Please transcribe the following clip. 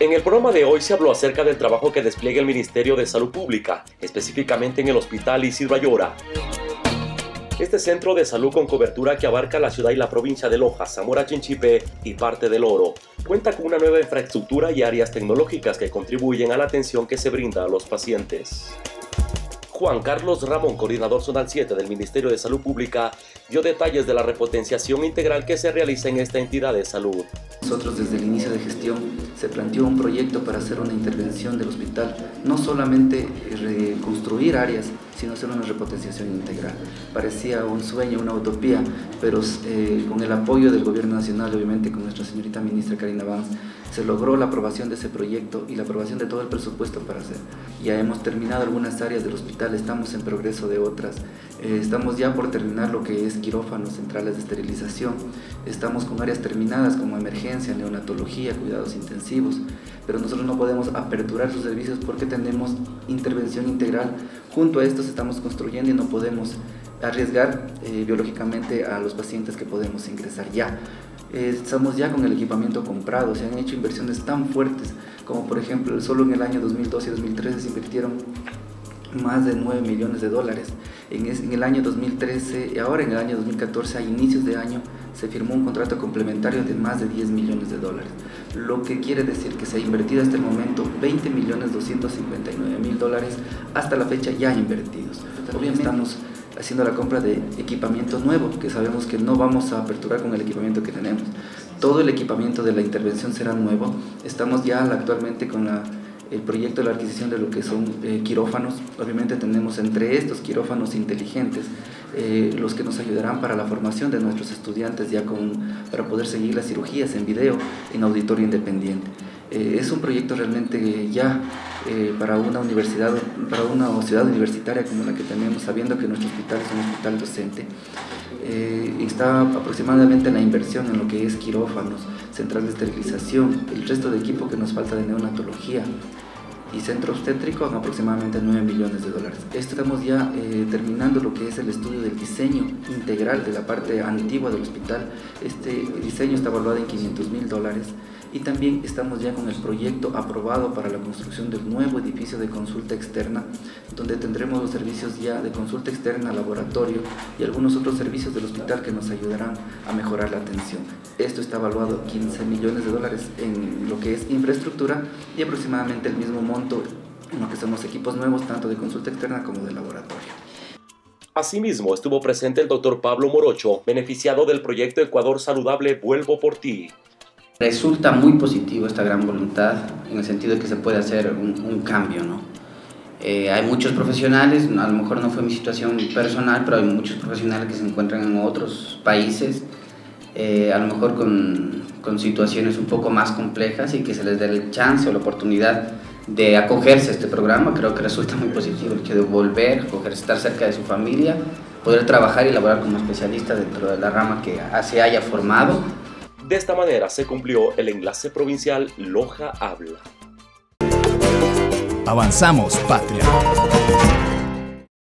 En el programa de hoy se habló acerca del trabajo que despliega el Ministerio de Salud Pública, específicamente en el Hospital Isidro Ayora. Este centro de salud con cobertura que abarca la ciudad y la provincia de Loja, Zamora Chinchipe y parte del Oro, cuenta con una nueva infraestructura y áreas tecnológicas que contribuyen a la atención que se brinda a los pacientes. Juan Carlos Ramón, coordinador zonal 7 del Ministerio de Salud Pública, dio detalles de la repotenciación integral que se realiza en esta entidad de salud. Nosotros desde el inicio de gestión se planteó un proyecto para hacer una intervención del hospital, no solamente reconstruir áreas, sino hacer una repotenciación integral. Parecía un sueño, una utopía, pero eh, con el apoyo del gobierno nacional, obviamente con nuestra señorita ministra Karina Vance, se logró la aprobación de ese proyecto y la aprobación de todo el presupuesto para hacer. Ya hemos terminado algunas áreas del hospital, estamos en progreso de otras. Eh, estamos ya por terminar lo que es quirófanos, centrales de esterilización. Estamos con áreas terminadas como emergencia, neonatología, cuidados intensivos. Pero nosotros no podemos aperturar sus servicios porque tenemos intervención integral. Junto a esto estamos construyendo y no podemos arriesgar eh, biológicamente a los pacientes que podemos ingresar ya. Eh, estamos ya con el equipamiento comprado, se han hecho inversiones tan fuertes como por ejemplo solo en el año 2012 y 2013 se invirtieron más de 9 millones de dólares. En, en, el año 2013 y ahora en el año 2014, a inicios de año, se firmó un contrato complementario de más de 10 millones de dólares, lo que quiere decir que se ha invertido hasta el momento 20 millones 259 mil dólares hasta la fecha ya invertidos. Obviamente estamos haciendo la compra de equipamiento nuevo, que sabemos que no vamos a aperturar con el equipamiento que tenemos. Todo el equipamiento de la intervención será nuevo. Estamos ya actualmente con la el proyecto de la adquisición de lo que son eh, quirófanos. Obviamente tenemos entre estos quirófanos inteligentes eh, los que nos ayudarán para la formación de nuestros estudiantes ya con, para poder seguir las cirugías en video en auditorio independiente. Eh, es un proyecto realmente ya para una universidad, para una ciudad universitaria como la que tenemos, sabiendo que nuestro hospital es un hospital docente. Está aproximadamente la inversión en lo que es quirófanos, central de esterilización, el resto de equipo que nos falta de neonatología, y centro obstétrico en aproximadamente 9 millones de dólares. Estamos ya eh, terminando lo que es el estudio del diseño integral de la parte antigua del hospital. Este diseño está evaluado en 500 mil dólares y también estamos ya con el proyecto aprobado para la construcción del nuevo edificio de consulta externa, donde tendremos los servicios ya de consulta externa, laboratorio y algunos otros servicios del hospital que nos ayudarán a mejorar la atención. Esto está evaluado 15 millones de dólares en lo que es infraestructura y aproximadamente el mismo monto en lo que son los equipos nuevos, tanto de consulta externa como de laboratorio. Asimismo, estuvo presente el doctor Pablo Morocho, beneficiado del proyecto Ecuador Saludable Vuelvo por ti, Resulta muy positivo esta gran voluntad en el sentido de que se puede hacer un, cambio, ¿no? Eh, hay muchos profesionales, a lo mejor no fue mi situación personal, pero hay muchos profesionales que se encuentran en otros países, eh, a lo mejor con, con, situaciones un poco más complejas y que se les dé el chance o la oportunidad de acogerse a este programa. Creo que resulta muy positivo el hecho de volver, acoger, estar cerca de su familia, poder trabajar y laborar como especialista dentro de la rama que se haya formado de esta manera se cumplió el enlace provincial Loja Habla. Avanzamos, patria.